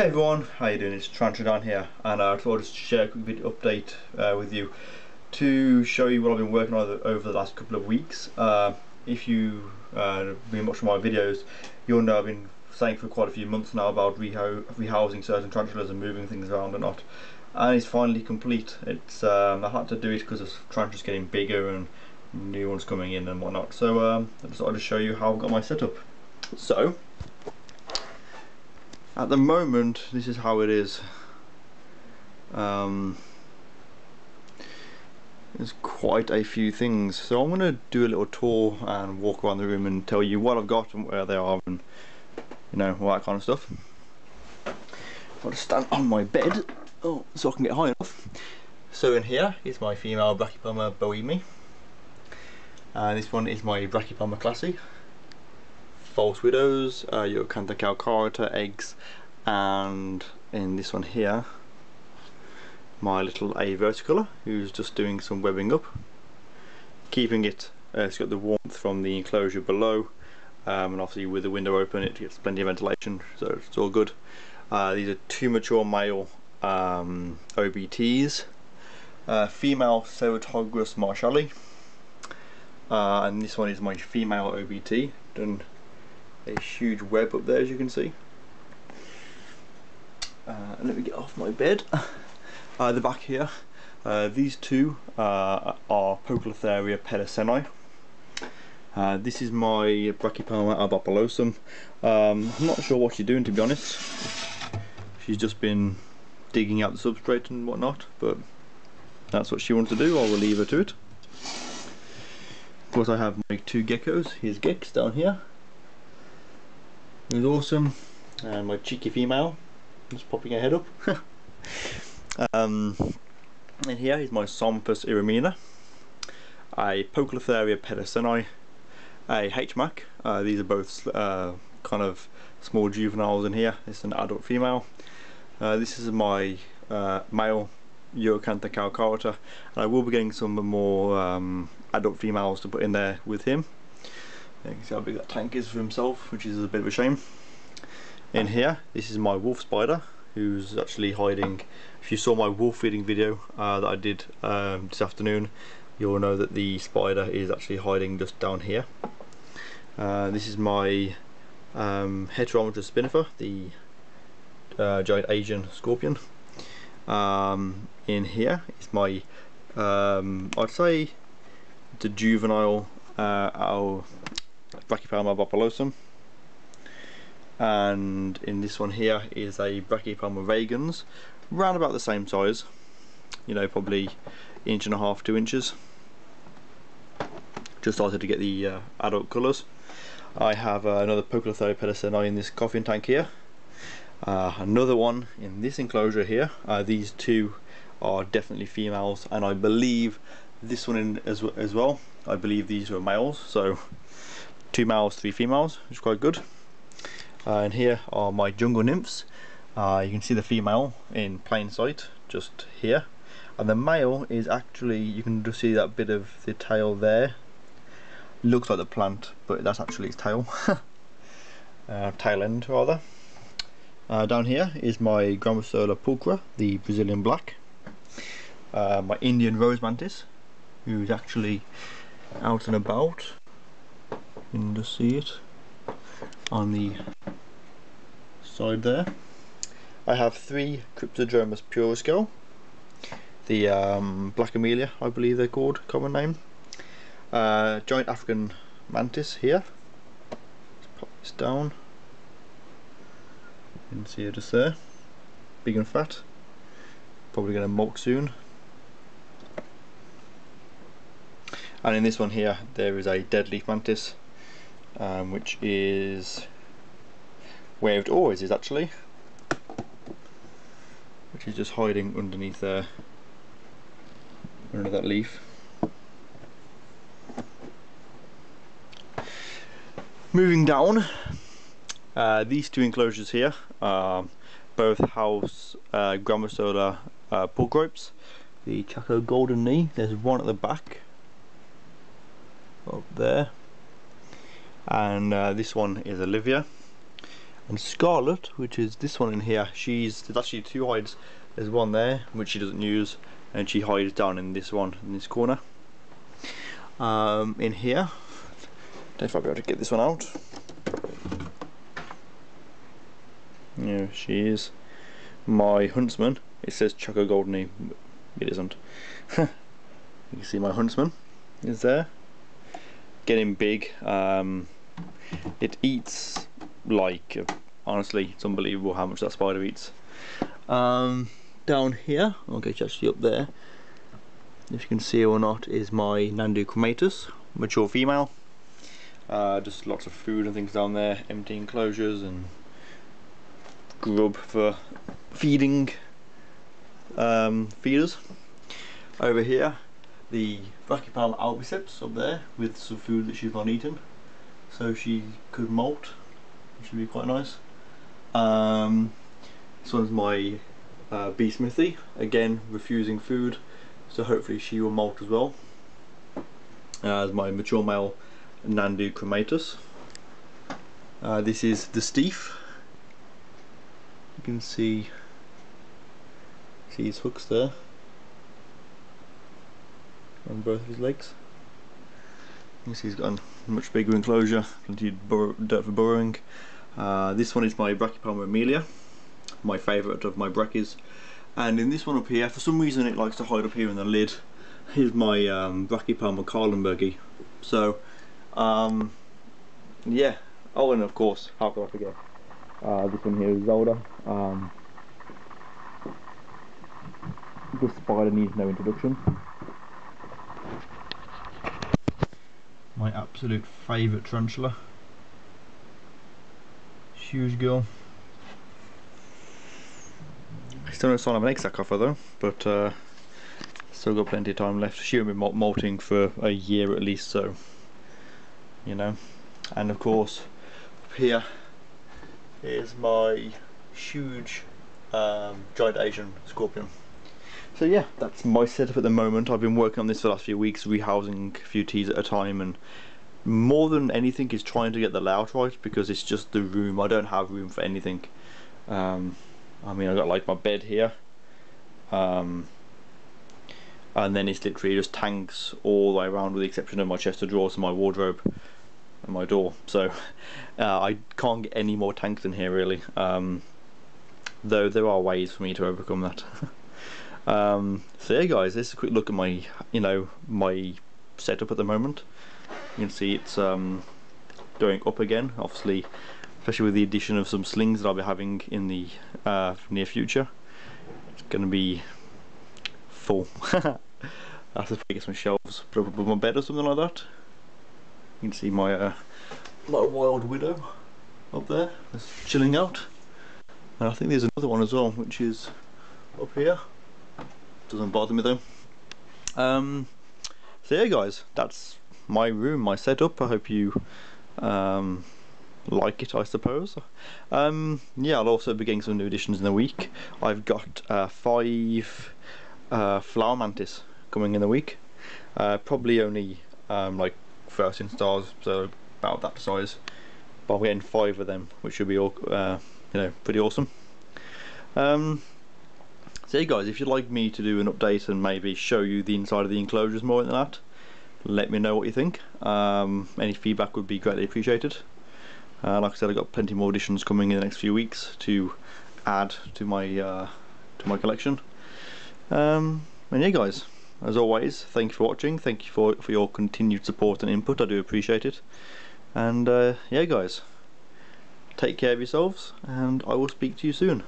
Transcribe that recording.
Hey everyone, how you doing? It's TarantulaDan here and uh, I thought I'd just share a quick video update uh, with you to show you what I've been working on over the last couple of weeks. Uh, if you uh, been watching my videos, you'll know I've been saying for quite a few months now about reho rehousing certain tarantulas and moving things around and not. And it's finally complete. It's um, I had to do it because the tarantulas getting bigger and new ones coming in and whatnot. So um, I just thought I'd show you how I've got my setup. So at the moment this is how it is. Um, there's quite a few things. So I'm going to do a little tour and walk around the room and tell you what I've got and where they are and you know all that kind of stuff. I'll just stand on my bed oh, so I can get high enough. So in here is my female Brachypelma boehmei and this one is my Brachypelma klaasi false widows, uh, your Canthocalcarata calcarata eggs, and in this one here, my little A versicolor, who's just doing some webbing up, keeping it, uh, it's got the warmth from the enclosure below, um, and obviously with the window open it gets plenty of ventilation, so it's all good. Uh, these are two mature male um, OBTs, uh, female Ceratogyrus marshalli, uh, and this one is my female OBT, done a huge web up there as you can see. Uh, let me get off my bed. uh, the back here, uh, these two uh, are Poecilotheria pederseni. Uh, this is my Brachypelma albopilosum. Um, I'm not sure what she's doing to be honest. She's just been digging out the substrate and whatnot, but that's what she wants to do, I will leave her to it. Of course I have my two geckos, here's Gex down here, was awesome. And my cheeky female just popping her head up. um, and here is my Psalmopoeus irminia, a Poecilotheria pederseni, a HMAC. Uh, these are both uh, kind of small juveniles in here. This is an adult female. Uh, this is my uh, male Eurycantha calcarata and I will be getting some more um, adult females to put in there with him you can see how big that tank is for himself, which is a bit of a shame. In here, this is my wolf spider, who's actually hiding. If you saw my wolf feeding video uh, that I did um, this afternoon, you'll know that the spider is actually hiding just down here. Uh, this is my um, Heterometrus spinifer, the uh, giant Asian scorpion. Um, in here is my, um, I'd say, the juvenile uh, Brachypelma albopilosum and in this one here is a Brachypelma vagans round about the same size. You know probably inch and a half two inches. Just started to get the uh, adult colours. I have uh, another Poecilotheria pederseni in this coffin tank here. Uh, another one in this enclosure here. Uh, these two are definitely females and I believe this one in as, as well. I believe these were males so two males, three females, which is quite good. Uh, and here are my jungle nymphs. Uh, you can see the female in plain sight, just here. And the male is actually, you can just see that bit of the tail there. Looks like the plant, but that's actually its tail. uh, tail end, rather. Uh, down here is my Grammostola pulchra, the Brazilian black. Uh, my Indian rose mantis, who's actually out and about you can just see it on the side there. I have three Cryptodromus puruscale, the um, Black Amelia I believe they're called, common name. Uh, giant African mantis here. Let's pop this down. You can see it just there, big and fat. Probably going to molt soon. And in this one here there is a dead leaf mantis um, which is waved always is actually which is just hiding underneath there under that leaf. Moving down uh, these two enclosures here are both house uh, Grammostola uh, pulchripes the Chaco golden knee there's one at the back up there and uh, this one is Olivia And Scarlet, which is this one in here, she's there's actually two hides. There's one there which she doesn't use, and she hides down in this one in this corner. Um, in here, don't know if I'll be able to get this one out. Yeah, she is. My huntsman. It says Chaco golden knee. It isn't. you can see my huntsman is there. Getting big. Um, it eats like honestly, it's unbelievable how much that spider eats. Um, down here, okay, it's actually up there. If you can see or not, is my Nhandu chromatus, mature female. Uh, just lots of food and things down there, empty enclosures and grub for feeding um, feeders. Over here, the Brachypelma albiceps up there with some food that she's not eaten, so she could molt, which would be quite nice. Um, this one's my uh, B. smithi, again refusing food, so hopefully she will molt as well. Uh, as my mature male Nhandu chromatus. Uh, this is the Steve. You can see see his hooks there on both of his legs. You see he's got a much bigger enclosure, plenty of dirt for burrowing. Uh, this one is my Brachypelma emilia, my favourite of my brackies. And in this one up here, for some reason it likes to hide up here in the lid. Here's my um, Brachypelma kahlenbergi. So, um, yeah. Oh, and of course, how could I forget? Uh, this one here is Zelda. Um, the spider needs no introduction. My absolute favourite tarantula. Huge girl. Still no sign of an egg sac off her though, but uh, still got plenty of time left. She will be molting for a year at least, so you know. And of course, up here is my huge um, giant Asian scorpion. So yeah, that's my setup at the moment. I've been working on this for the last few weeks, rehousing a few teas at a time and more than anything is trying to get the layout right because it's just the room. I don't have room for anything. Um, I mean, I've got like my bed here. Um, and then it's literally just tanks all the way around with the exception of my chest of drawers and my wardrobe and my door. So uh, I can't get any more tanks in here really. Um, though there are ways for me to overcome that. Um, so yeah guys, this is a quick look at my, you know, my setup at the moment. You can see it's um, going up again, obviously, especially with the addition of some slings that I'll be having in the uh, near future. It's going to be full. I have to get some shelves, put up above my bed or something like that. You can see my uh, my wild widow up there, just chilling out. And I think there's another one as well, which is up here doesn't bother me though. Um, so yeah guys that's my room my setup. I hope you um, like it I suppose. Um, yeah I'll also be getting some new additions in the week. I've got uh, five uh, flower mantis coming in the week. Uh, probably only um, like 13 stars so about that size. But I'm getting five of them which should be all uh, you know pretty awesome. Um, so guys, if you'd like me to do an update and maybe show you the inside of the enclosures more than that, let me know what you think. Um, any feedback would be greatly appreciated. Uh, like I said, I've got plenty more editions coming in the next few weeks to add to my uh, to my collection. Um, and yeah guys, as always, thank you for watching, thank you for, for your continued support and input, I do appreciate it. And uh, yeah guys, take care of yourselves, and I will speak to you soon.